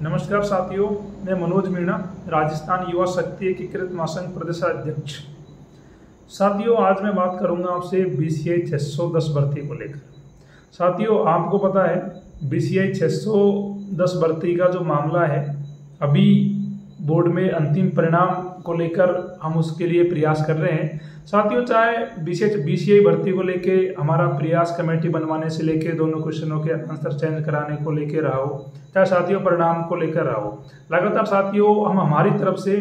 नमस्कार साथियों, मैं मनोज मीणा, राजस्थान युवा शक्ति एकीकृत महासंघ प्रदेश अध्यक्ष साथियों, आज मैं बात करूँगा आपसे बी सी आई छः सौ दस भर्ती को लेकर। साथियों, आपको पता है बी सी आई छः सौ दस भर्ती का जो मामला है, अभी बोर्ड में अंतिम परिणाम को लेकर हम उसके लिए प्रयास कर रहे हैं। साथियों, चाहे बी सी भर्ती को लेके, हमारा प्रयास कमेटी बनवाने से लेके, दोनों क्वेश्चनों के आंसर चेंज कराने को लेकर रहा हो, चाहे साथियों, परिणाम को लेकर रहा हो। लगातार साथियों, हम हमारी तरफ़ से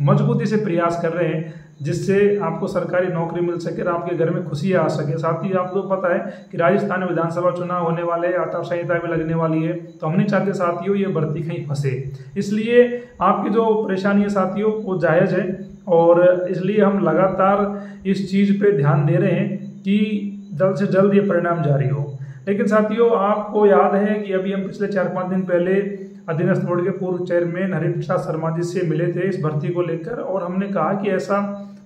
मजबूती से प्रयास कर रहे हैं। जिससे आपको सरकारी नौकरी मिल सके और आपके घर में खुशी आ सके। साथ ही आपको पता है कि राजस्थान में विधानसभा चुनाव होने वाले हैं, आचार संहिता भी लगने वाली है तो हम नहीं चाहते साथियों ये भर्ती कहीं फंसे। इसलिए आपकी जो परेशानी है साथियों, वो जायज़ है और इसलिए हम लगातार इस चीज़ पर ध्यान दे रहे हैं कि जल्द से जल्द ये परिणाम जारी हो। लेकिन साथियों, आपको याद है कि अभी हम पिछले चार पाँच दिन पहले अधीनस्थ बोर्ड के पूर्व चेयरमैन हरिप्रसाद शर्मा जी से मिले थे इस भर्ती को लेकर और हमने कहा कि ऐसा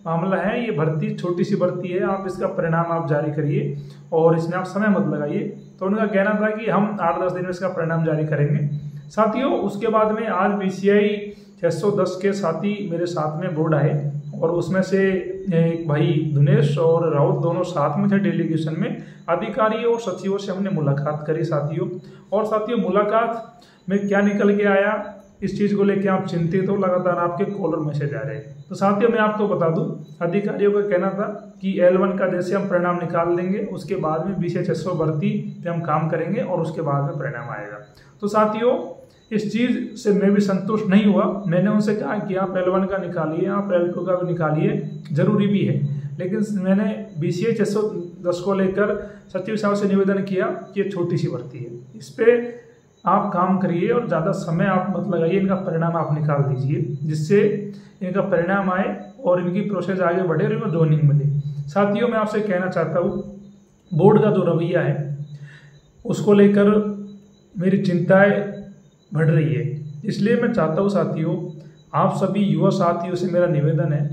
मामला है, ये भर्ती, छोटी सी भर्ती है, आप इसका परिणाम आप जारी करिए और इसमें आप समय मत लगाइए। तो उनका कहना था कि हम आठ दस दिन में इसका परिणाम जारी करेंगे। साथियों, उसके बाद में आज बी सी आई के साथी मेरे साथ में बोर्ड आए और उसमें से एक भाई दिनेश और राउत दोनों साथ में थे डेलीगेशन में। अधिकारियों और सचिवों से हमने मुलाकात करी साथियों। और साथियों, मुलाकात में क्या निकल के आया? इस चीज़ को लेकर आप चिंतित हो लगातार आपके कॉलर मैसेज आ रहे हैं। तो साथियों मैं आपको बता दूँ, अधिकारियों का कहना था कि एल वन का जैसे हम परिणाम निकाल देंगे, उसके बाद में बीस एच भर्ती पे हम काम करेंगे और उसके बाद में परिणाम आएगा। तो साथियों, इस चीज़ से मैं भी संतुष्ट नहीं हुआ। मैंने उनसे कहा कि आप एल का निकालिए, आप एल का भी निकालिए, ज़रूरी भी है। लेकिन मैंने बी सी एच को लेकर सचिव साहब से निवेदन किया कि ये छोटी सी भर्ती है। इस पर आप काम करिए और ज़्यादा समय आप मत लगाइए, इनका परिणाम आप निकाल दीजिए, जिससे इनका परिणाम आए और इनकी प्रोसेस आगे बढ़े और इनको ज्वाइनिंग मिले। साथियों, मैं आपसे कहना चाहता हूँ बोर्ड का जो रवैया है, उसको लेकर मेरी चिंताएँ बढ़ रही है। इसलिए मैं चाहता हूँ, साथियों, आप सभी युवा साथियों से मेरा निवेदन है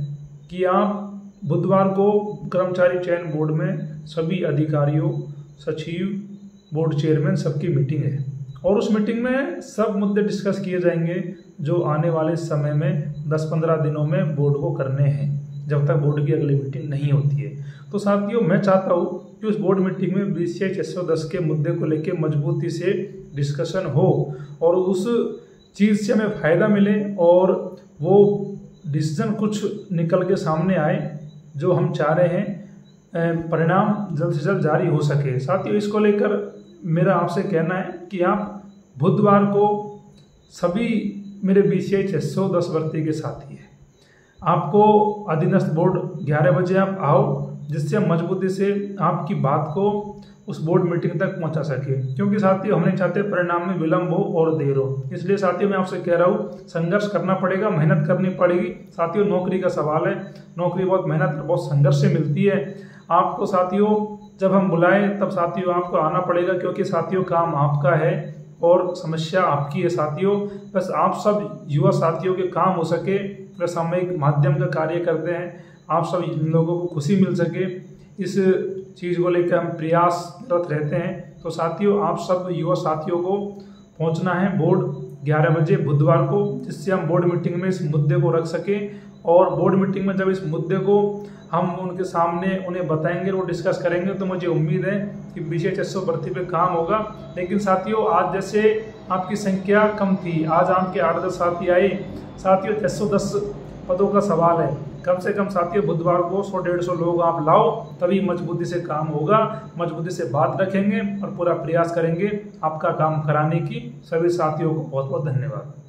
कि आप बुधवार को कर्मचारी चयन बोर्ड में सभी अधिकारियों, सचिव बोर्ड चेयरमैन सबकी मीटिंग है। और उस मीटिंग में सब मुद्दे डिस्कस किए जाएँगे जो आने वाले समय में 10-15 दिनों में बोर्ड को करने हैं, जब तक बोर्ड की अगली मीटिंग नहीं होती है। तो साथियों, मैं चाहता हूँ कि उस बोर्ड मीटिंग में बी सी के मुद्दे को लेकर मजबूती से डिस्कशन हो और उस चीज़ से हमें फ़ायदा मिले और वो डिसीज़न कुछ निकल के सामने आए, जो हम चाह रहे हैं परिणाम जल्द से जल्द जारी हो सके। साथियों, इसको लेकर मेरा आपसे कहना है कि आप बुधवार को सभी मेरे बी सी छः सौ दस भर्ती के साथी हैं। आपको अधीनस्थ बोर्ड ग्यारह बजे आप आओ, जिससे हम मजबूती से आपकी बात को उस बोर्ड मीटिंग तक पहुँचा सके। क्योंकि साथियों हम नहीं चाहते परिणाम में विलंब हो और देर हो। इसलिए साथियों मैं आपसे कह रहा हूँ, संघर्ष करना पड़ेगा, मेहनत करनी पड़ेगी। साथियों, नौकरी का सवाल है। नौकरी बहुत मेहनत बहुत संघर्ष से मिलती है। आपको साथियों जब हम बुलाएँ, तब साथियों, आपको आना पड़ेगा क्योंकि साथियों, काम आपका है और समस्या आपकी है साथियों। बस आप सब युवा साथियों के काम हो सके प्लस हम एक माध्यम का कार्य करते हैं। आप सब इन लोगों को खुशी मिल सके। इस चीज़ को लेकर हम प्रयासरत रहते हैं। तो साथियों, आप सब युवा साथियों को पहुँचना है बोर्ड। 11 बजे बुधवार को, जिससे हम बोर्ड मीटिंग में इस मुद्दे को रख सकें और बोर्ड मीटिंग में जब इस मुद्दे को हम उनके सामने उन्हें बताएँगे वो डिस्कस करेंगे तो मुझे उम्मीद है कि बी एच भर्ती पे काम होगा। लेकिन साथियों, आज जैसे आपकी संख्या कम थी, आज आपके आठ दस साथी आए। साथियों छः सौ दस पदों का सवाल है। कम से कम साथियों, बुधवार को सौ, डेढ़ सौ लोग आप लाओ, तभी मजबूती से काम होगा, मजबूती से बात रखेंगे और पूरा प्रयास करेंगे आपका काम कराने की। सभी साथियों को बहुत बहुत धन्यवाद।